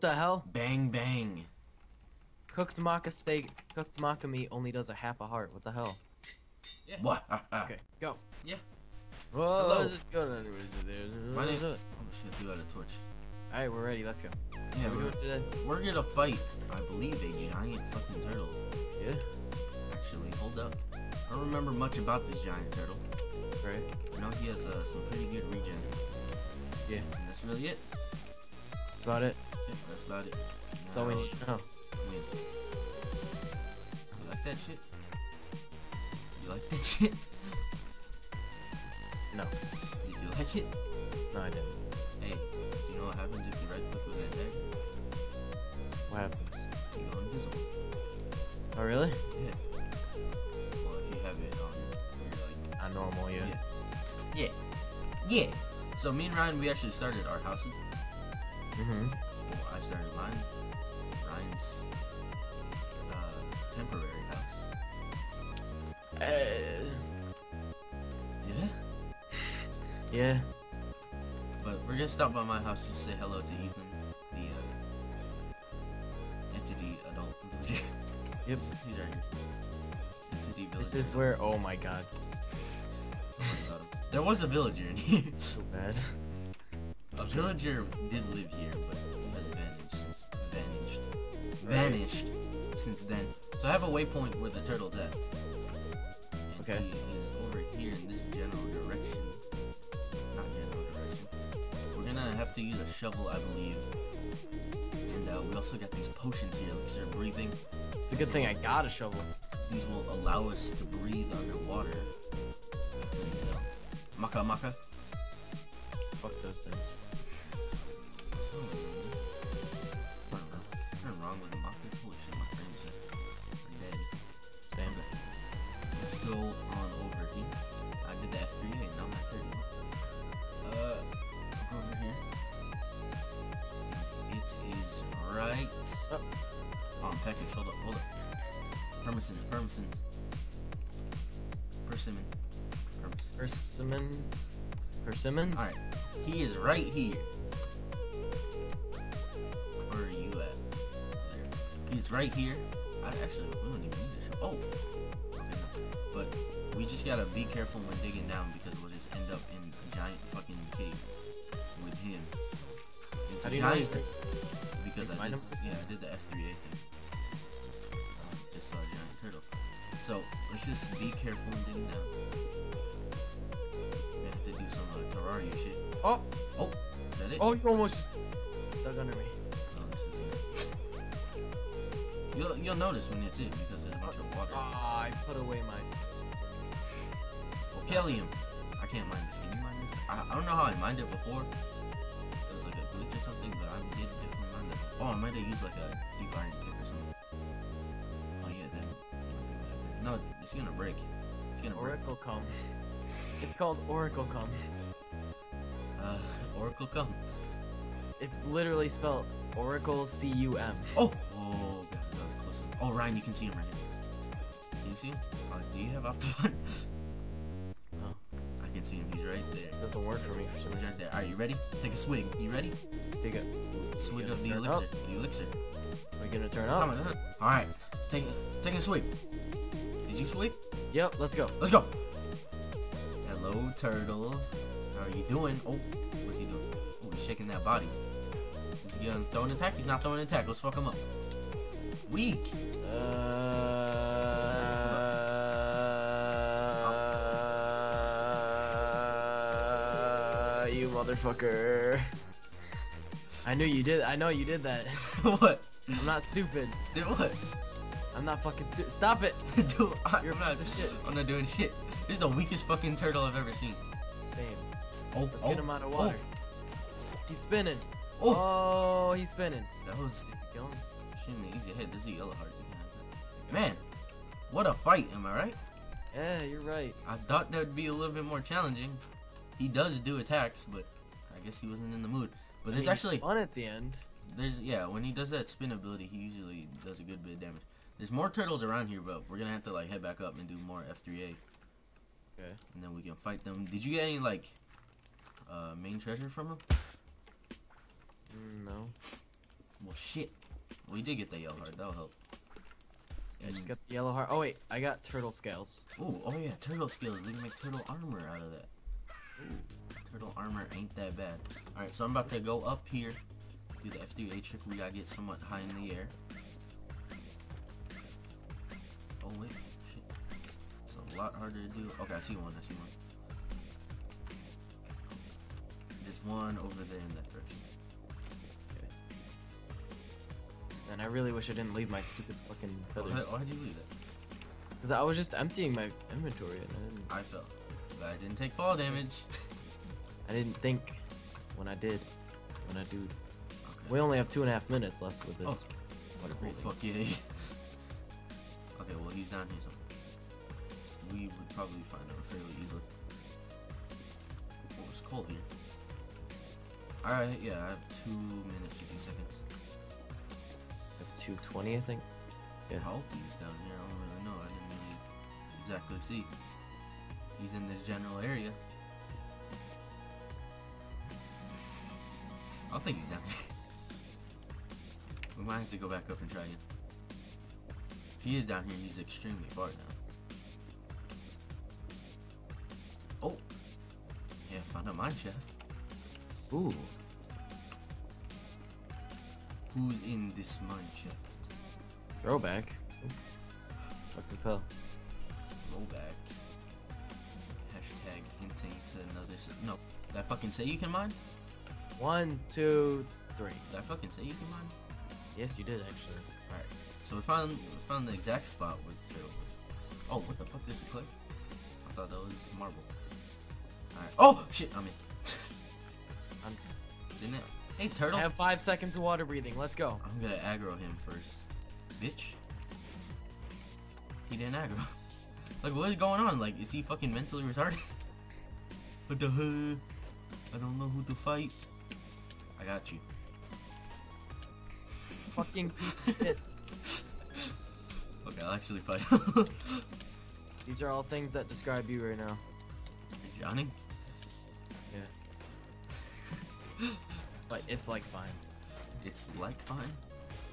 the hell? Bang bang. Cooked maca steak, cooked maca meat only does a half a heart. What the hell? Yeah. What? Ah, ah. Okay, go. Yeah. Whoa, Hello. let's just go. My name- Oh shit, you got a torch. All right, we're ready. Let's go. Yeah, What we we're, today? we're gonna fight, I believe, a giant fucking turtle. Yeah. Actually, hold up. I don't remember much about this giant turtle. Right. I know he has uh, some pretty good regen. Yeah. That's really it. That's about it. That's about it. That's all we need know. win. You like that shit? You like that shit? No. Did you like it? No, I didn't. Hey, do you know what happens if you right click with that dagger? What happens? You go invisible. Oh, really? Yeah. Well, if you have it on your like Not normal, yeah. Yeah. Yeah. Yeah. So me and Ryan, we actually started our houses. Mm-hmm. Well, I started mine. Ryan's uh, temporary house. Uh, Yeah. yeah. But we're gonna stop by my house to say hello to Ethan, the uh, entity adult villager. Yep. He's here. Entity villager. This is where. Oh my god. Don't worry about him. There was a villager in here. So bad. a villager did live here, but Vanished since then. So I have a waypoint where the turtle's at. And Okay. He is over here in this general direction. Not general direction. We're gonna have to use a shovel, I believe. And uh, we also got these potions here, elixir of breathing. It's a good thing I got a shovel. These will allow us to breathe underwater. Maka maka. Package. Hold up, hold up. Permisons, permisons. Persimmon. Permis. Persimmon. Persimmons? Alright. He is right here. Where are you at? There. He's right here. I actually we don't even need to show. Oh. But we just gotta be careful when digging down because we'll just end up in a giant fucking cave with him. It's How a do you know he's giant because I did, yeah, I did the F3A thing. Let's just be careful when digging down. We have to do some uh, Terraria shit. Oh! Oh, is that it? Oh, you almost just dug under me. No, this is it. You'll, you'll notice when it's it because there's a bunch of water. Ah, I put away my. Kellium. I can't mine this. Can you mine this? I, I don't know how I mined it before. It was like a glitch or something, but I did definitely mine it. Oh, I might have used like a deep iron pick or something. Oh. No, it's gonna break. It's gonna break. Oracle come. It's called Oracle come. Uh, Oracle come. It's literally spelled Oracle C U M. Oh! Oh, God, that was close. Oh, Ryan, you can see him right here. Can you see him? Oh, do you have Optifine? No. I can see him. He's right there. Doesn't work for me for some He's right there. Alright, you ready? Take a swig. You ready? Take it. Swig of the elixir. up? The elixir. We're gonna turn Come up? on. Alright. Take, take a swig. Swig? Yep, let's go. Let's go. Hello, turtle. How are you doing? Oh, what's he doing? Oh, he's shaking that body. Is he gonna throw an attack? He's not throwing an attack. Let's fuck him up. Weak. Uh, you motherfucker. I knew you did. I know you did that. what? I'm not stupid. Did what? I'm not fucking stu- Stop it. Dude, I, You're a I'm, not, piece of shit. I'm not doing shit. This is the weakest fucking turtle I've ever seen. Damn. Oh, Let's oh, get him out of water. Oh. He's spinning. oh, Oh, he's spinning. That was Kill him. shooting the easy hit. There's a yellow heart. You can have this. Man, what a fight, am I right? Yeah, you're right. I thought that would be a little bit more challenging. He does do attacks, but I guess he wasn't in the mood. But there's actually fun at the end. there's yeah, when he does that spin ability, he usually does a good bit of damage. There's more turtles around here, but we're gonna have to like head back up and do more F3A, Okay. and then we can fight them. Did you get any like uh, main treasure from them? Mm, no. Well, shit. We did get the yellow heart. That'll help. Yeah, I just got the yellow heart. Oh wait, I got turtle scales. Oh, oh yeah, turtle scales. We can make turtle armor out of that. Turtle armor ain't that bad. Alright, so I'm about to go up here. Do the F3A trick. We gotta get somewhat high in the air. Oh wait, shit. It's a lot harder to do. Okay, I see one. I see one. There's one over there in that direction. And I really wish I didn't leave my stupid fucking Why, feathers. why'd you leave that? Because I was just emptying my inventory and I didn't, I fell. But I didn't take fall damage. I didn't think when I did. When I do. Okay. We only have two and a half minutes left with this. Oh. water Oh, breathing. fuck yeah. okay, well, he's down here somewhere. We would probably find him fairly easily. Oh, it's cold here. Alright, yeah, I have 2 minutes, 50 seconds. I have 220, I think. Yeah. I hope he's down here. I don't really know. I didn't really exactly see. He's in this general area. I don't think he's down here. we might have to go back up and try again. He is down here, he's extremely far now. Oh! Yeah, found a mine shaft. Ooh. Who's in this mine shaft? Throwback. Fucking fell. Roll back. Hashtag hinting to another. No. Did I fucking say you can mine? One, two, three. Did I fucking say you can mine? Yes, you did actually. So we found we found the exact spot where the turtle was. Oh, what the fuck? There's a cliff? I thought that was marble. Alright. Oh! Shit, I'm in. I'm- Didn't it? Hey, turtle! I have five seconds of water breathing. Let's go. I'm gonna aggro him first. Bitch. He didn't aggro. Like, what is going on? Like, is he fucking mentally retarded? what the hell? I don't know who to fight. I got you. Fucking piece of shit. Okay, I'll actually fight. These are all things that describe you right now. Johnny? Yeah. but it's like fine. It's like fine.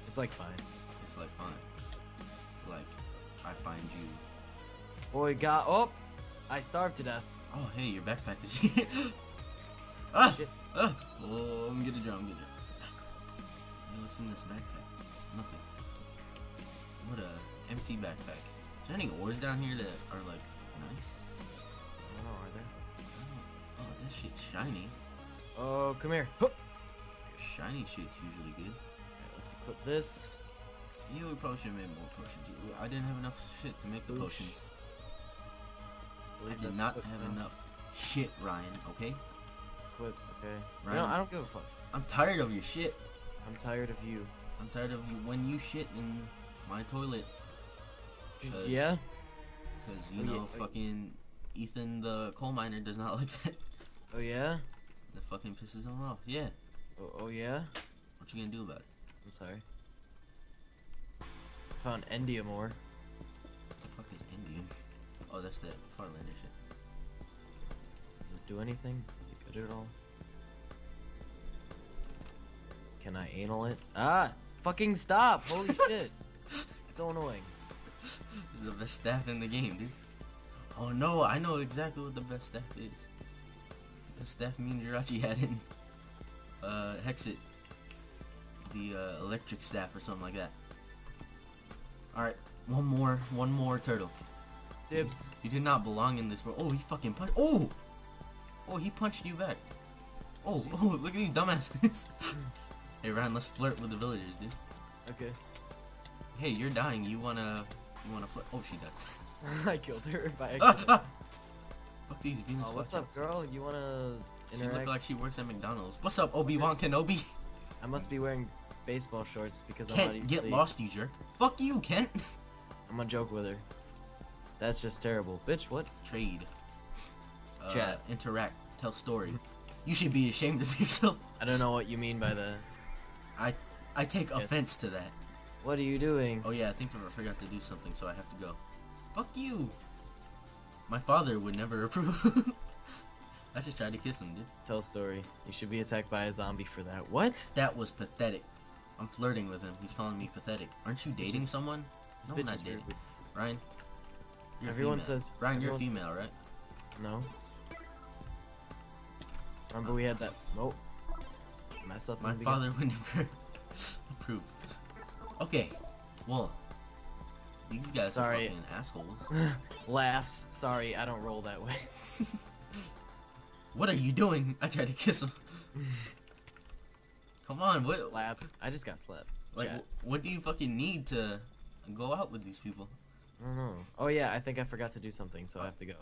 It's like fine. It's like fine. Like, I find you. Boy, got. Oh! I starved to death. Oh, hey, your backpack is ah! Shit. Ah! Oh, I'm gonna jump, I'm gonna Hey, what's in this backpack? Nothing. What a empty backpack. Is there any ores down here that are like nice? I don't know, are there? Oh, oh that shit's shiny. Oh, come here. Huh. Shiny shit's usually good. Alright, let's equip this. Yeah, we probably should have made more potions. I didn't have enough shit to make the Oosh. potions. I Believe did not have now. enough shit, Ryan, okay? Equip, okay. Right. No, I don't give a fuck. I'm tired of your shit. I'm tired of you. I'm tired of you when you shit in my toilet. Cause, Yeah? Because, you Oh, know, oh, yeah. fucking Ethan the coal miner does not like that. Oh, yeah? That fucking pisses him off. Yeah. Oh, oh yeah? What you gonna do about it? I'm sorry. Found Endiamore. What the fuck is Indian? Oh, that's that Farlander shit. Does it do anything? Is it good at all? Can I anal it? Ah! Fucking stop! Holy shit! So annoying. the best staff in the game, dude. Oh no, I know exactly what the best staff is. The staff me and Jirachi had in uh, Hexxit. The uh, electric staff or something like that. Alright, one more, one more turtle. Dibs. You did not belong in this world. Oh, he fucking punched. Oh! Oh, he punched you back. Oh, oh, look at these dumbasses. hey, Ryan, let's flirt with the villagers, dude. Okay. Hey, you're dying. You wanna, you wanna flip? Oh, she died. I killed her by ah, accident. ah. Fuck these demons. Oh, what's up, girl? You wanna She look like she works at McDonald's. What's up, Obi-Wan Kenobi? I must be wearing baseball shorts because I'm not Kent, even get asleep. lost, you jerk. Fuck you, Kent. I'm gonna joke with her. That's just terrible. Bitch, what? Trade. Uh, Chat. Interact. Tell story. You should be ashamed of yourself. I don't know what you mean by the. I, I take offense to that. What are you doing? Oh yeah, I think I forgot to do something, so I have to go. Fuck you. My father would never approve. I just tried to kiss him, dude. Tell story. You should be attacked by a zombie for that. What? That was pathetic. I'm flirting with him. He's calling me pathetic. Aren't you dating someone? This No, I'm not dating. rude. Ryan. You're Everyone female. says- Ryan, you're female, right? No. Remember we had that. Oh. Mess up. My father would never approve. Okay. Well, these guys Sorry. are fucking assholes. Laughs. Sorry, I don't roll that way. What are you doing? I tried to kiss him. Come on, what? Slap. I just got slapped. Like, Chat. what do you fucking need to go out with these people? I don't know. Oh yeah, I think I forgot to do something, so I have to go.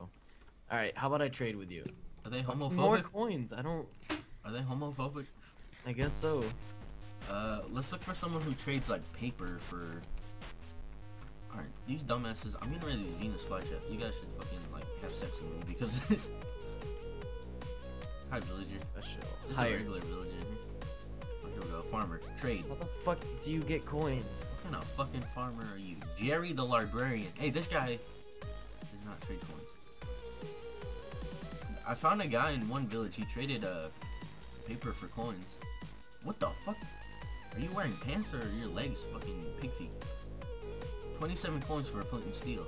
All right, how about I trade with you? Are they homophobic? More coins. I don't. Are they homophobic? I guess so. Uh, let's look for someone who trades like paper for. Alright, these dumbasses. I'm getting of these Venus flytraps. You guys should fucking like have sex with me because of this. Hi, villager. Special. This is a regular villager. Oh, here we go. Farmer. Trade. How the fuck do you get coins? What kind of fucking farmer are you? Jerry the librarian. Hey, this guy does not trade coins. I found a guy in one village. He traded uh, paper for coins. What the fuck? Are you wearing pants or are your legs fucking pig feet? 27 coins for a flint and steel.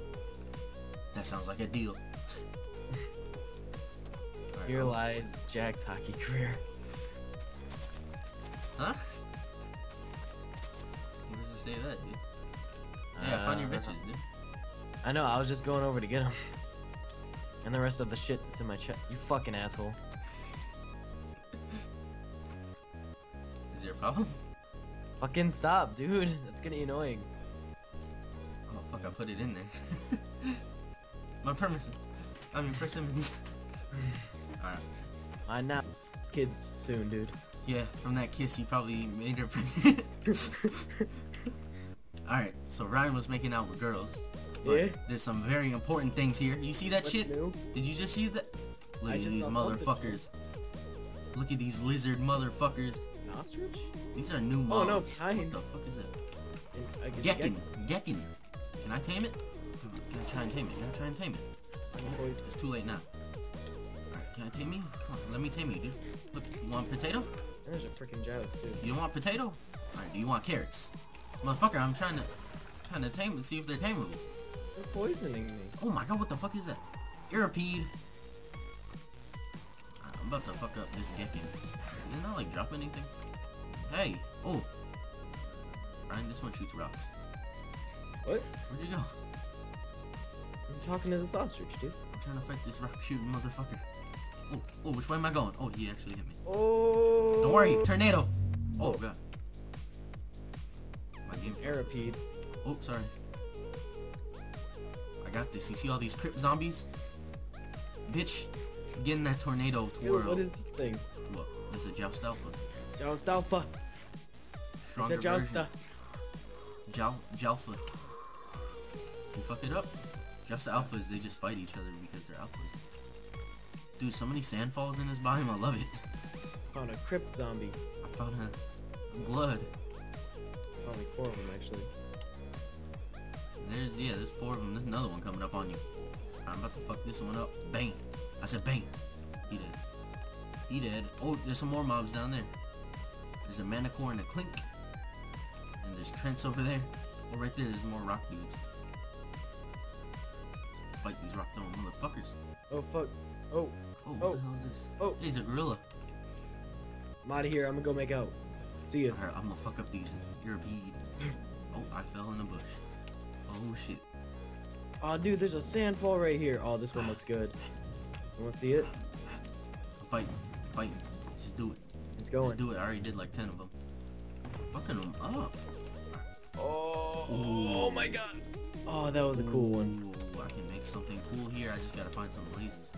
That sounds like a deal. Alright, Here I'm- lies Jack's hockey career. Huh? What does it say that, dude? Yeah, find your Uh, bitches, dude. I know. I was just going over to get them. And the rest of the shit that's in my chest. You fucking asshole. Is there a problem? Fucking stop, dude. That's getting annoying. Oh fuck, I put it in there. My permission. I mean, persimmons. Alright. I now. Kids soon, dude. Yeah, from that kiss, you probably made her pregnant. Alright, so Ryan was making out with girls. But Yeah? There's some very important things here. You see that What's shit? new? Did you just see that? Look I at these motherfuckers. Look at these lizard motherfuckers. Ostrich? These are new Oh, mobs. no, What the fuck is I guess Geken. Geken. Can I tame it? Gotta try and tame it. Gotta try and tame it. It's too late now. Alright, can I tame you? Come on, let me tame you, dude. Look, you want potato? There's a freaking joust, too. You don't want potato? Alright, do you want carrots? Motherfucker, I'm trying to trying to tame see if they're tameable. They're poisoning me. Oh my god, what the fuck is that? Erepede. I'm about to fuck up this Geken. Didn't I like drop anything? Hey! Oh! Ryan, this one shoots rocks. What? Where'd you go? I'm talking to this ostrich, dude. I'm trying to fight this rock shooting motherfucker. Oh, oh, which way am I going? Oh, he actually hit me. Oh! Don't worry, tornado! Oh god. My game Erepede. Oh, sorry. I got this. You see all these crypt zombies? Bitch, get in that tornado twirl. Dude, what is this thing? What? This is a Joust Alpha. Joust Alpha. Stronger It's a Jousta. version. Jow You fucked it up. Joust Alphas, they just fight each other because they're alphas. Dude, so many sandfalls in this biome, I love it. Found a crypt zombie. I found a blood. Found like four of them, actually. There's, yeah, there's four of them. There's another one coming up on you. I'm about to fuck this one up. Bang. I said bang. He dead. He dead. Oh, there's some more mobs down there. There's a Manicore and a Clink. And there's Trents over there. Oh, right there, there's more rock dudes. Fight these rock throwing motherfuckers. Oh, fuck. Oh, Oh, what Oh. the hell is this? Oh. He's a gorilla. I'm out of here. I'm gonna go make out. See ya. Alright, I'm gonna fuck up these European. oh, I fell in a bush. Oh shit. Oh, dude, there's a sandfall right here. Oh, this one looks good. You wanna see it? Fight. Fight. Just do it. It's Just going. do it. I already did like 10 of them. Fucking them up. Oh, oh my god. Oh, that was a cool one. Ooh, I can make something cool here. I just gotta find some blazes.